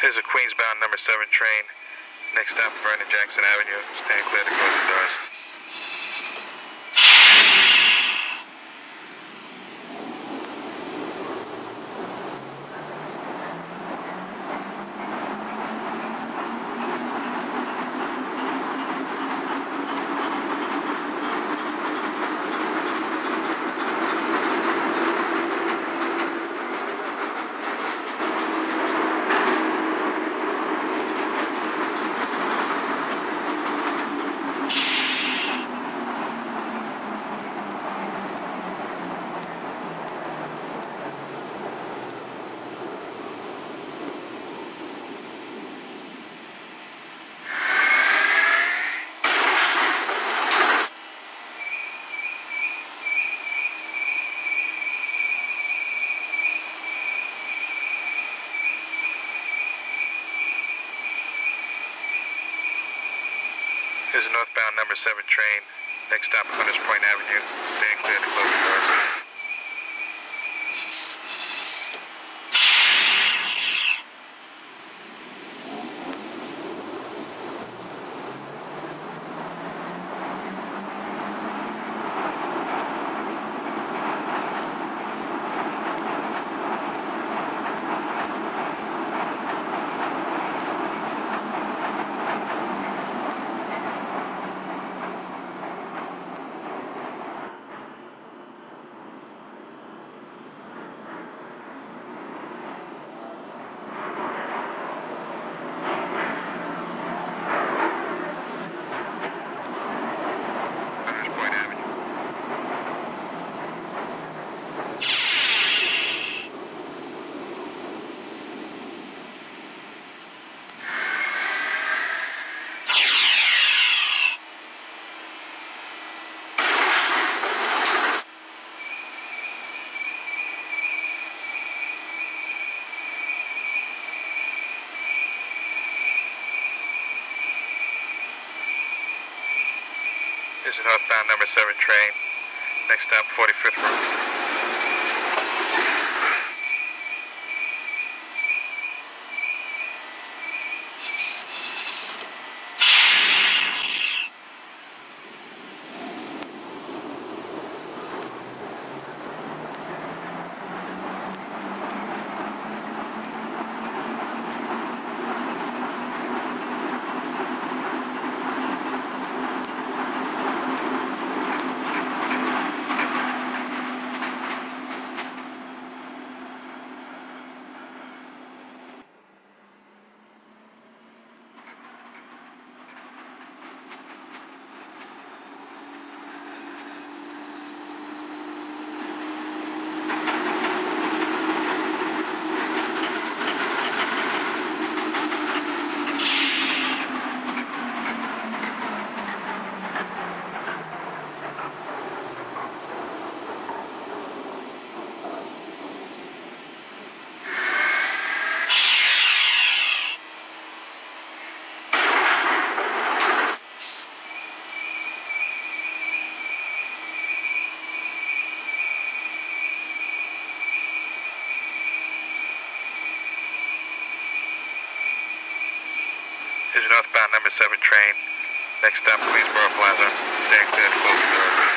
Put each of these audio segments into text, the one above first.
Here's a Queensbound number 7 train. Next stop, Vernon Jackson Avenue. Stand clear to close the doors. Here's a northbound number 7 train. Next stop, Hunters Point Avenue. Stand clear to close the doors. Here's a northbound number 7 train. Next stop, 45th Road. Northbound number 7 train. Next stop, Queensboro Plaza. Stand uh, clear to close the doors.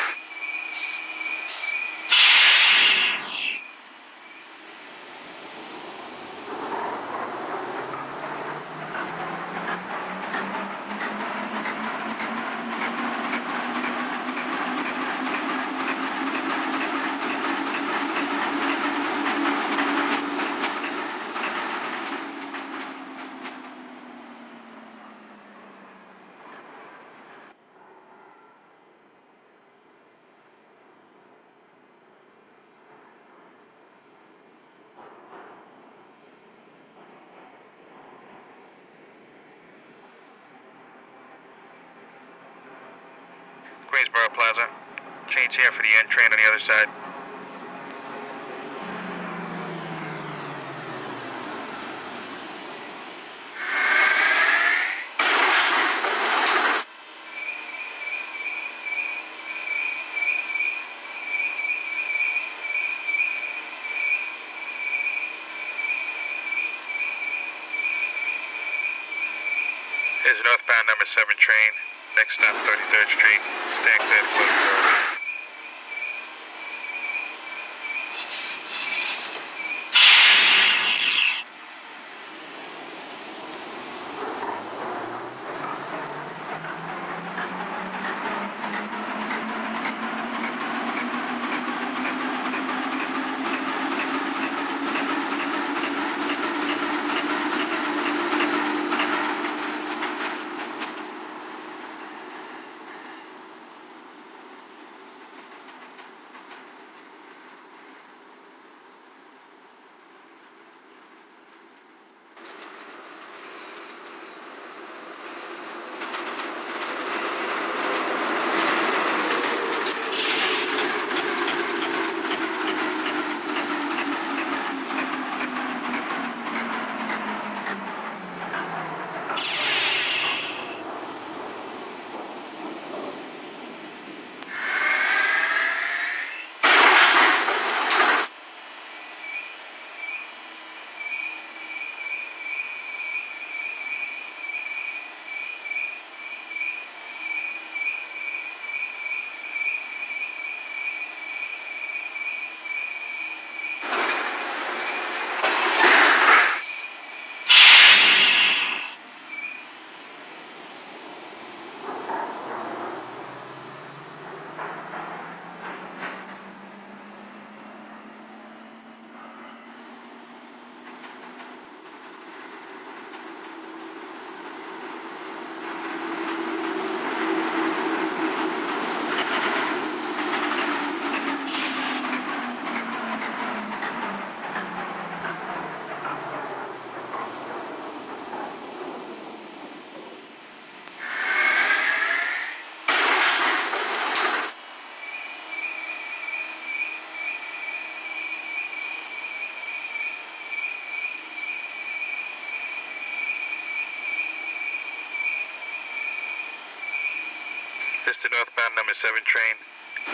Queensboro Plaza. Change here for the N train on the other side. Next stop 33rd Street. Stand clear Is northbound number 7 train.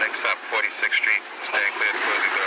Next stop 46th Street. Stand clear to closing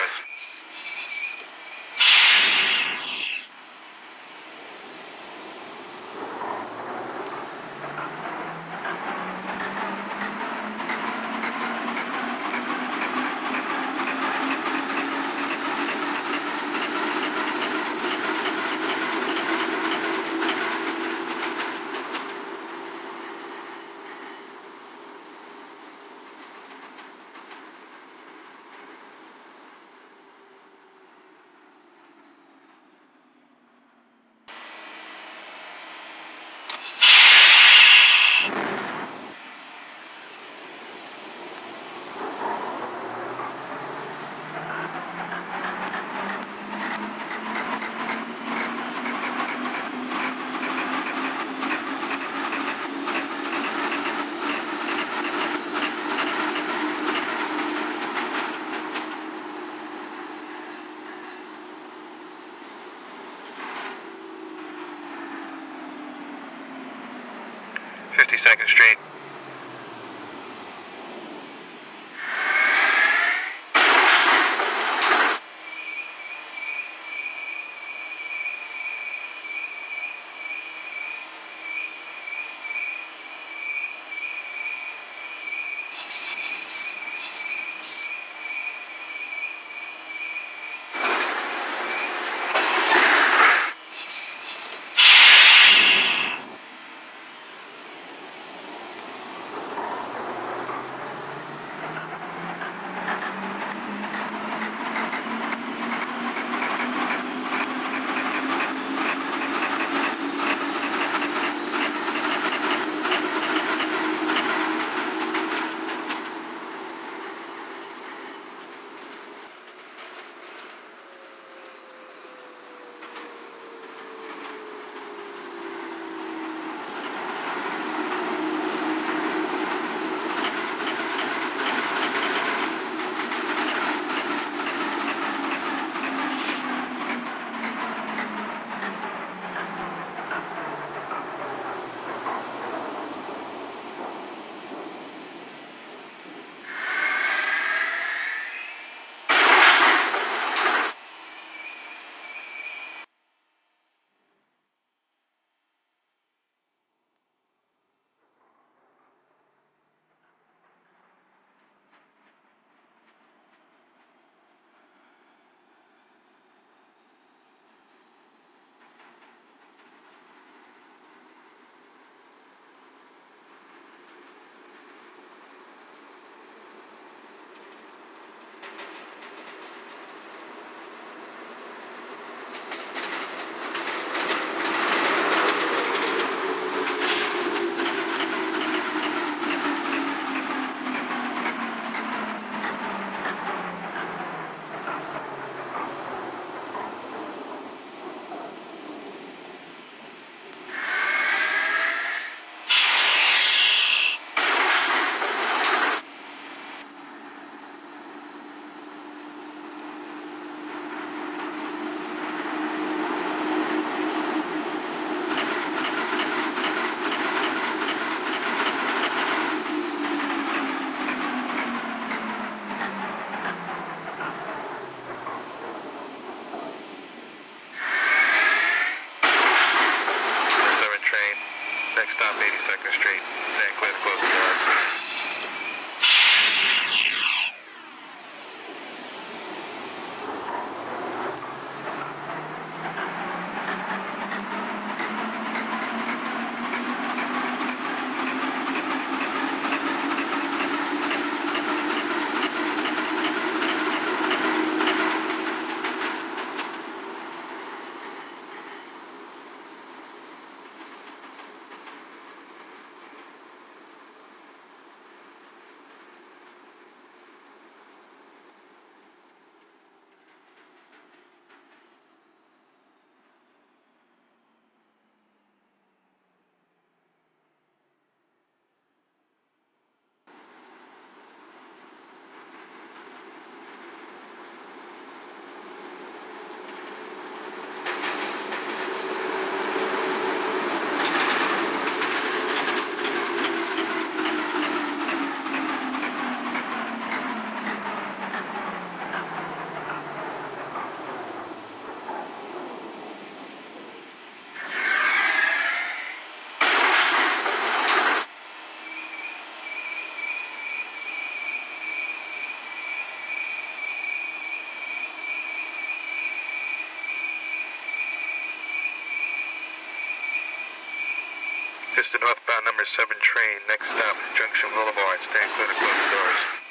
This is the northbound number 7 train. Next stop, Junction Boulevard. Stand clear to close doors.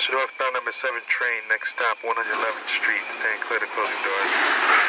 This is northbound number 7 train. Next stop, 111th Street. Stand clear to closing doors.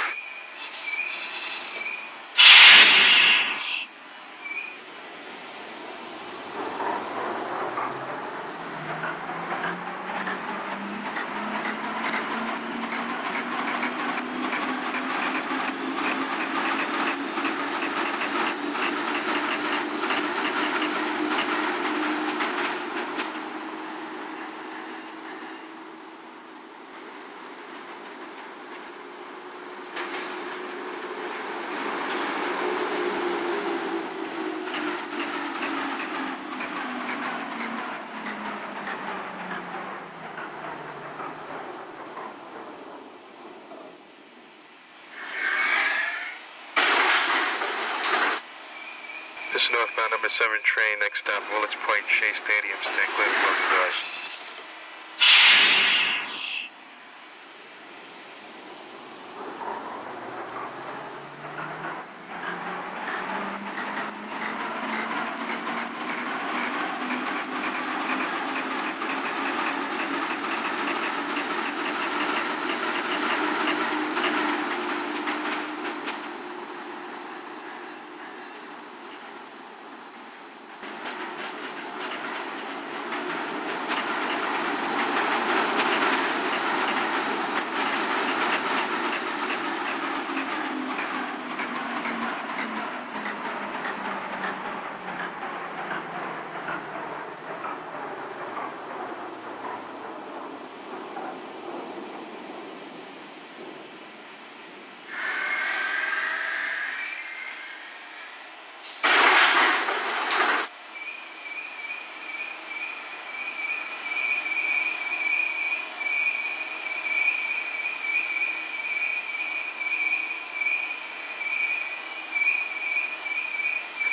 Northbound number 7 train. Next stop, Willets Point, Shea Stadium. Stand clear to close the doors.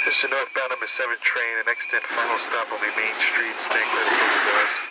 This is northbound number 7 train. The next and final stop will be Main Street. Stand clear to the.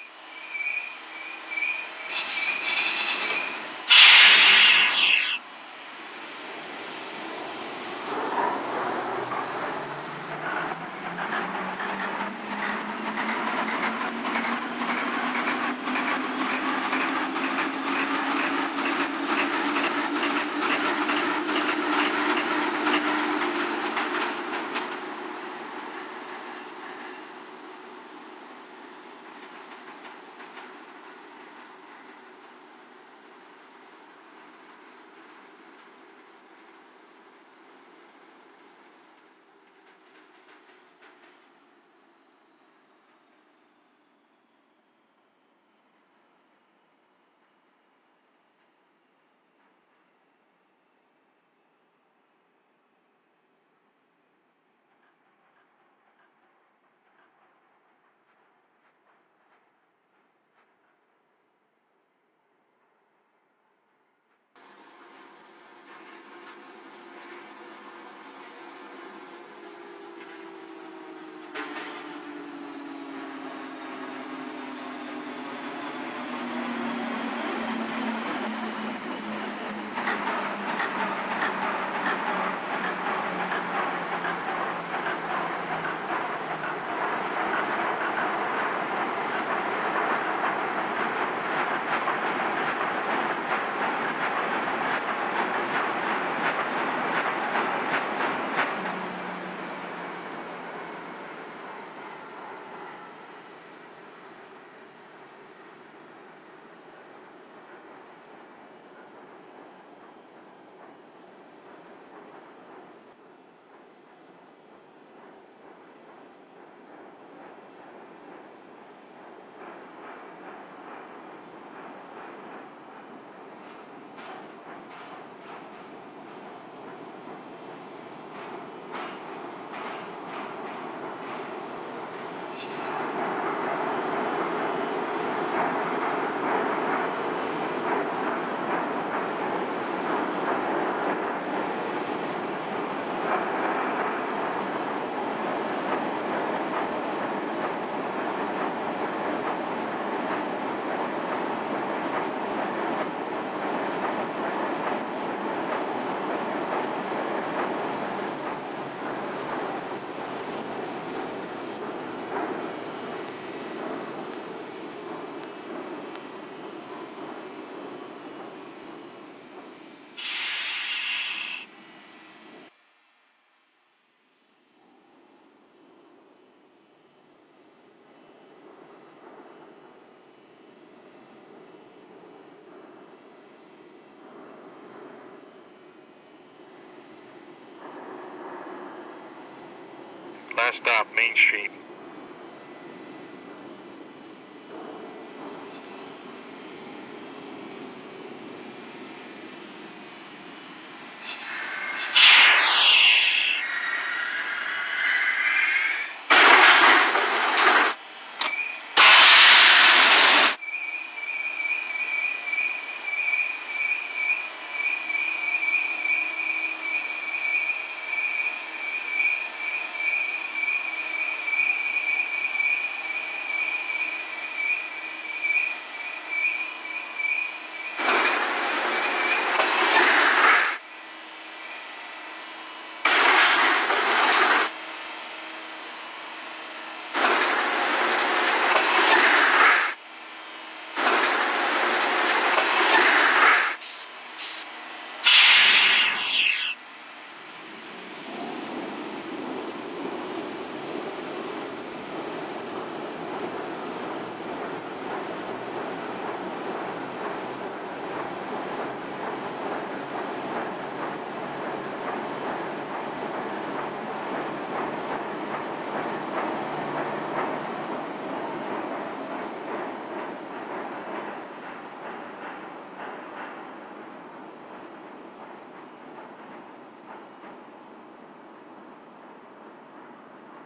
Last stop, Main Street.